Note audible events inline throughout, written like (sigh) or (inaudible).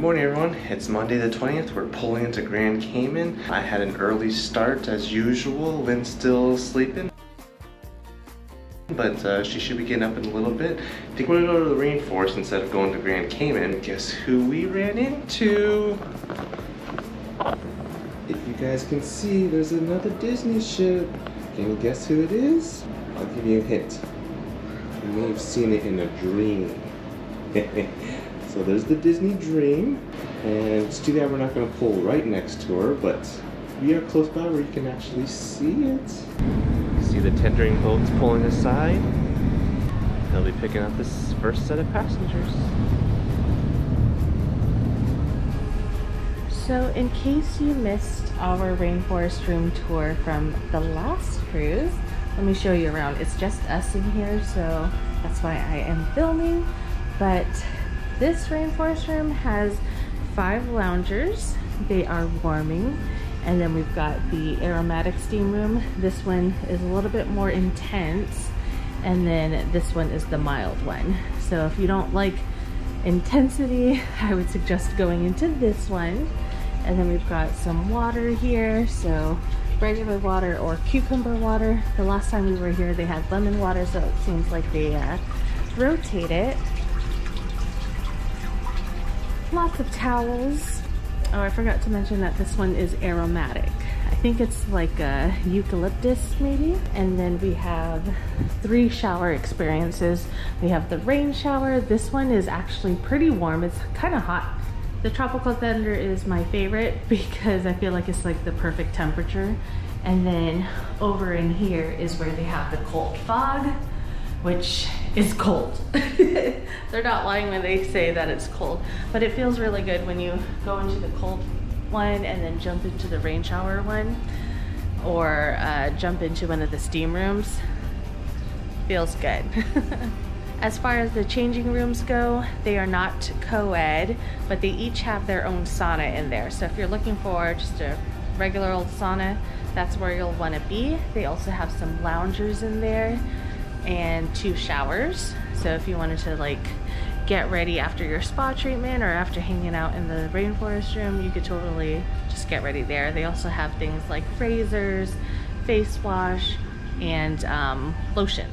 morning everyone, it's Monday the 20th. We're pulling into Grand Cayman. I had an early start as usual. Lin's still sleeping. But uh, she should be getting up in a little bit. I think we're gonna go to the rainforest instead of going to Grand Cayman. Guess who we ran into? If you guys can see, there's another Disney ship. Can you guess who it is? I'll give you a hint. You may have seen it in a dream. (laughs) So there's the Disney Dream, and it's too bad we're not going to pull right next to her, but we are close by where you can actually see it. See the tendering boats pulling aside. They'll be picking up this first set of passengers. So in case you missed our rainforest room tour from the last cruise, let me show you around. It's just us in here, so that's why I am filming. But this rainforest room has five loungers. They are warming. And then we've got the aromatic steam room. This one is a little bit more intense. And then this one is the mild one. So if you don't like intensity, (laughs) I would suggest going into this one. And then we've got some water here. So regular water or cucumber water. The last time we were here, they had lemon water. So it seems like they uh, rotate it lots of towels. Oh, I forgot to mention that this one is aromatic. I think it's like a eucalyptus maybe. And then we have three shower experiences. We have the rain shower. This one is actually pretty warm. It's kind of hot. The tropical thunder is my favorite (laughs) because I feel like it's like the perfect temperature. And then over in here is where they have the cold fog, which is cold. (laughs) They're not lying when they say that it's cold, but it feels really good when you go into the cold one and then jump into the rain shower one or uh, jump into one of the steam rooms. Feels good. (laughs) as far as the changing rooms go, they are not co-ed, but they each have their own sauna in there. So if you're looking for just a regular old sauna, that's where you'll want to be. They also have some loungers in there and two showers. So if you wanted to like get ready after your spa treatment or after hanging out in the rainforest room, you could totally just get ready there. They also have things like razors, face wash, and um, lotion.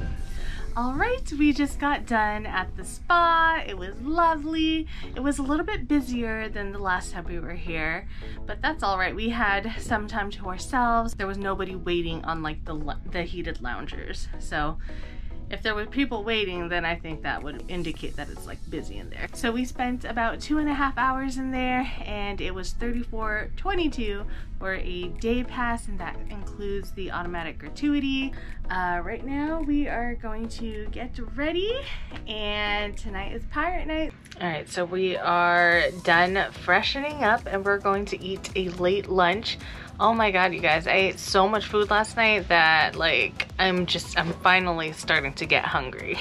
All right, we just got done at the spa. It was lovely. It was a little bit busier than the last time we were here, but that's all right. We had some time to ourselves. There was nobody waiting on like the, the heated loungers. So if there were people waiting, then I think that would indicate that it's like busy in there. So we spent about two and a half hours in there and it was 34.22 for a day pass and that includes the automatic gratuity. Uh, right now we are going to get ready and tonight is pirate night. All right, so we are done freshening up and we're going to eat a late lunch. Oh my god, you guys, I ate so much food last night that like I'm just, I'm finally starting to get hungry.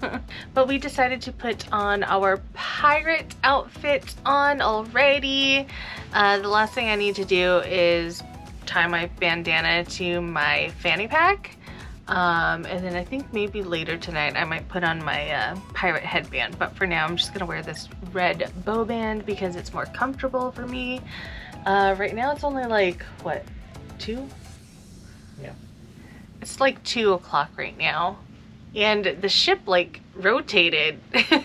(laughs) but we decided to put on our pirate outfit on already. Uh, the last thing I need to do is tie my bandana to my fanny pack. Um, and then I think maybe later tonight I might put on my uh, pirate headband. But for now I'm just gonna wear this red bow band because it's more comfortable for me. Uh, right now it's only like, what, two? Yeah. It's like two o'clock right now. And the ship like rotated.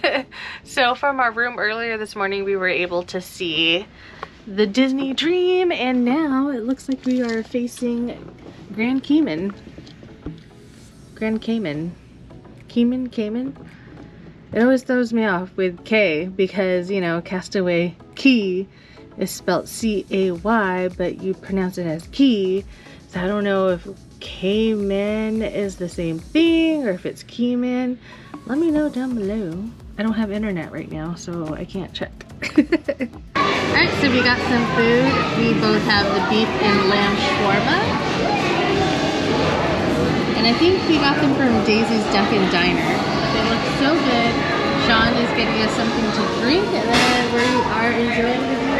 (laughs) so from our room earlier this morning, we were able to see the Disney Dream. And now it looks like we are facing Grand Cayman. Grand Cayman. Cayman? Cayman? It always throws me off with K because, you know, Castaway Cay is spelled C-A-Y, but you pronounce it as key. So I don't know if Cayman is the same thing or if it's Keyman. Let me know down below. I don't have internet right now, so I can't check. (laughs) Alright, so we got some food. We both have the beef and lamb shawarma. And I think we got them from Daisy's Dunkin' Diner. They look so good. Sean is getting us something to drink, and then we are enjoying the view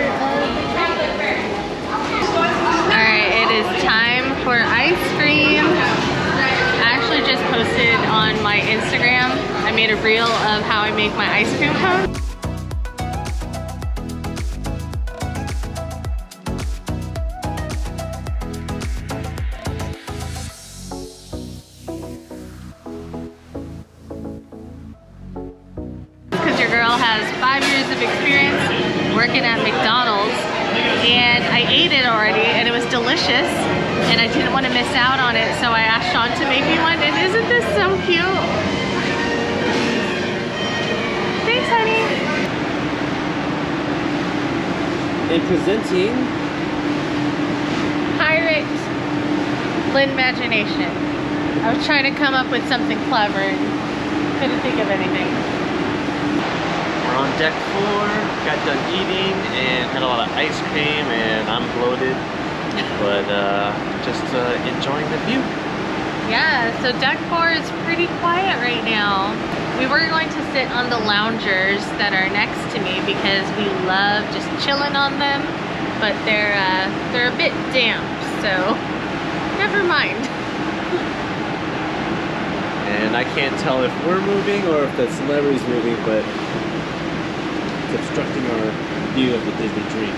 Alright, it is time for ice cream. I actually just posted on my Instagram. I made a reel of how I make my ice cream cone. Presenting Pirate Linmagination. I was trying to come up with something clever and couldn't think of anything. We're on deck four, got done eating and had a lot of ice cream and I'm bloated, but uh, just uh, enjoying the view. Yeah, so deck four is pretty quiet right now. We were going to sit on the loungers that are next to me because we love just chilling on them, but they're uh, they're a bit damp, so never mind. And I can't tell if we're moving or if the celebrity's moving, but it's obstructing our view of the Disney dream.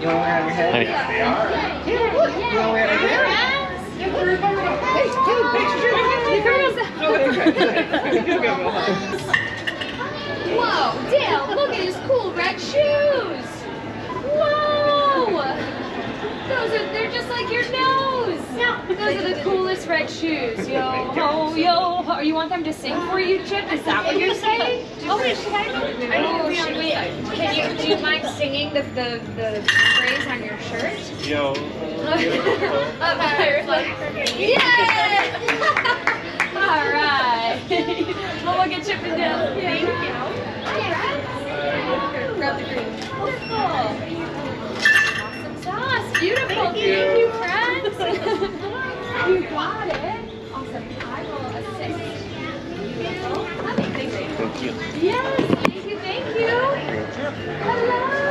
You want to wear it on your head? Honey, You want to wear it on your head? Hey, hey, picture. Whoa, Dale, look at his cool red shoes. Whoa! Those are, they're just like your nose. Those are the coolest red shoes. Yo, ho, yo, ho. You want them to sing for you, Chip? Is that what you're saying? Oh, wait, should I? Oh, should we? Can you, do you mind singing the, the, the phrase on your shirt? yo. Yay! All right. (laughs) Well, we'll get Chip and Dale. Thank you. Grab the green. Awesome sauce. Beautiful. Thank you, friends. (laughs) you got it. Awesome. I will assist. Beautiful. Thank you. Thank you. Yes. Thank you. Thank you. Hello.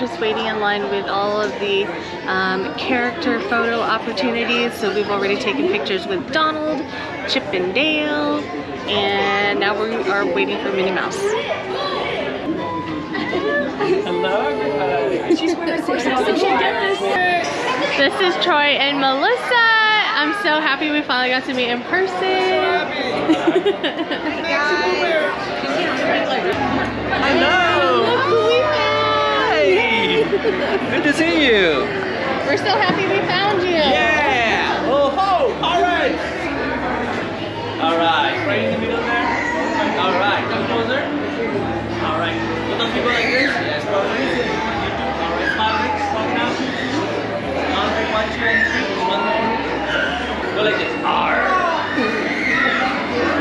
Just waiting in line with all of the um, character photo opportunities. So we've already taken pictures with Donald, Chip and Dale, and now we are waiting for Minnie Mouse. Hello, everybody. She's wearing this is Troy and Melissa. I'm so happy we finally got to meet in person. (laughs) Hello. Look who we found. Hey. Good to see you. We're so happy we found you. Yeah. Oh ho. All right. All right. Right in the middle there. All right. Come closer. All right. Put those people like this. Yes. probably. All right. Smile. Smile now. One, two, and three. One more. Go like this. R.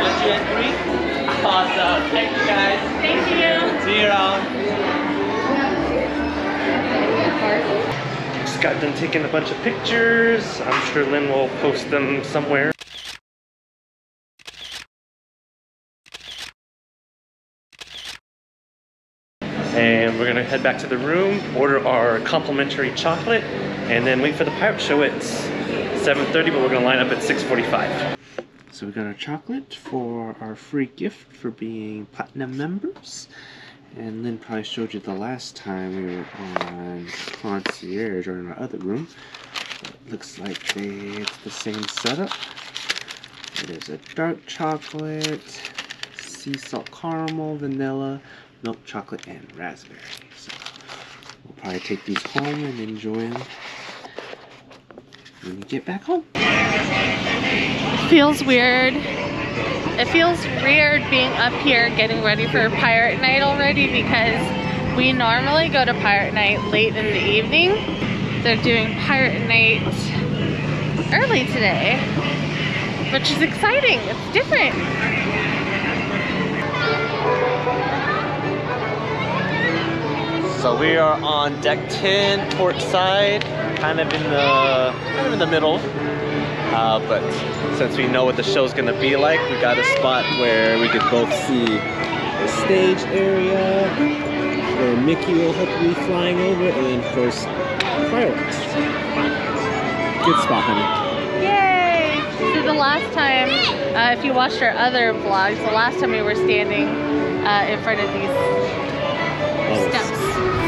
One, two, and three. Awesome. Thank you guys. Thank you. See you around. Got done taking a bunch of pictures. I'm sure Lin will post them somewhere. And we're gonna head back to the room, order our complimentary chocolate, and then wait for the pirate show at 7.30, but we're gonna line up at 6.45. So we got our chocolate for our free gift for being platinum members. And then probably showed you the last time we were on concierge or in our other room. It looks like they, it's the same setup. It is a dark chocolate, sea salt caramel, vanilla, milk chocolate, and raspberry. So we'll probably take these home and enjoy them when we get back home. feels weird. It feels weird being up here getting ready for Pirate Night already because we normally go to Pirate Night late in the evening. They're doing Pirate Night early today, which is exciting. It's different. So we are on deck 10, port side, kind of in the kind of in the middle. Uh, but since we know what the show's gonna be like, we got a spot where we could both see the stage area, where Mickey will hopefully be flying over, and then of course fireworks. Good spot, honey. Yay! So the last time, uh, if you watched our other vlogs, the last time we were standing uh, in front of these Oh, steps.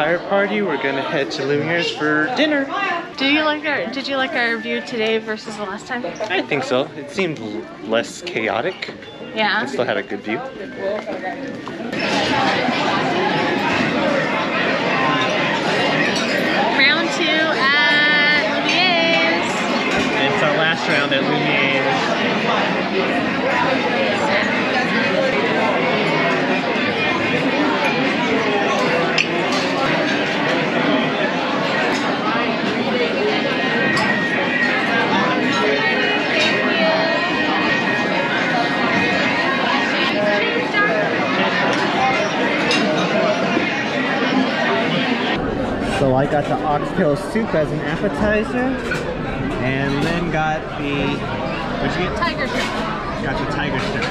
Pirate party, we're gonna head to Lumiere's for dinner. Did you like our Did you like our view today versus the last time? I think so. It seemed less chaotic. Yeah. It still had a good view. Round two at Lumiere's. It's our last round at Lumiere's. Got the oxtail soup as an appetizer, and Lin got the what'd you get? Tiger shrimp. Got the tiger shrimp.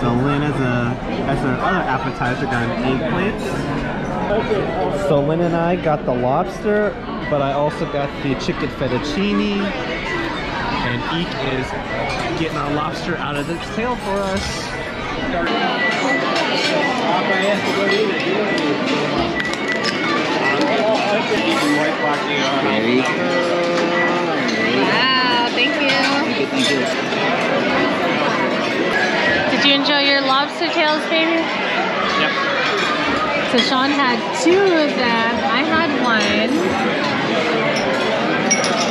So Lin as a as her other appetizer got an eggplant. So Lin and I got the lobster, but I also got the chicken fettuccine. And Eek is getting our lobster out of its tail for us. Wow, thank you. Did you enjoy your lobster tails, baby? Yep. So Sean had two of them. I had one.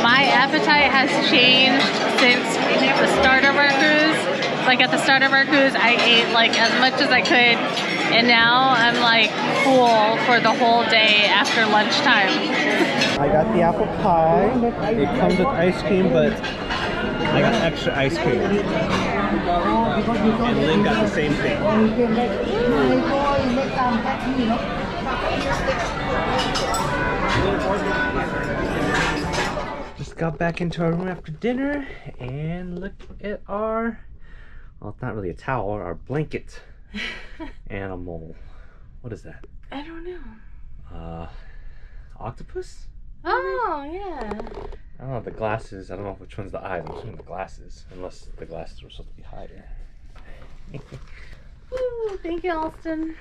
My appetite has changed since the start of our cruise. Like at the start of our cruise, I ate like as much as I could, and now I'm like full for the whole day after lunchtime. I got the apple pie. It comes with ice cream, but I got extra ice cream. And Lin got the same thing. Just got back into our room after dinner and look at our, well, it's not really a towel, or a blanket (laughs) animal. What is that? I don't know. Uh, octopus? Oh yeah. I don't know the glasses. I don't know which one's the eyes. I'm assuming the glasses, unless the glasses were supposed to be higher. Ooh, thank you, Alston.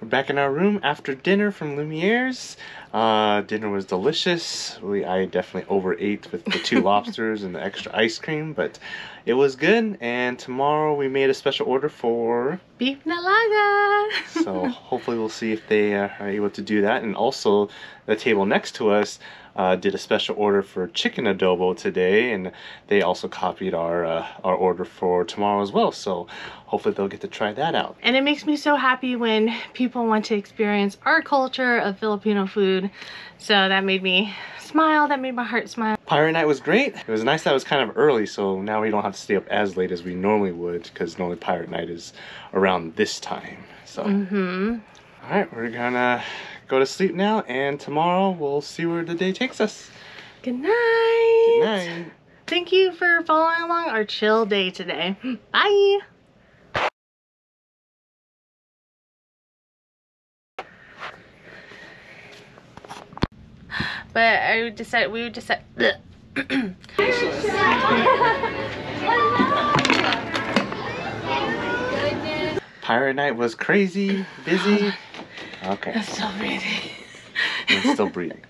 We're back in our room after dinner from Lumiere's. Uh, dinner was delicious. We I definitely overate with the two (laughs) lobsters and the extra ice cream, but it was good. And tomorrow we made a special order for. Beef Nilaga. So hopefully we'll see if they uh, are able to do that. And also, the table next to us uh, did a special order for chicken adobo today, and they also copied our uh, our order for tomorrow as well. So hopefully they'll get to try that out. And it makes me so happy when people want to experience our culture of Filipino food. So that made me smile, that made my heart smile. Pirate night was great. It was nice that it was kind of early, so now we don't have to stay up as late as we normally would, because normally pirate night is around this time. So, Mm-hmm. all right, we're gonna go to sleep now, and tomorrow we'll see where the day takes us. Good night. Good night. Thank you for following along our chill day today. (gasps) Bye. (sighs) But I decided we would decide. (clears throat) Pirate night was crazy, busy. Okay, I'm Still breathing. I'm still breathing.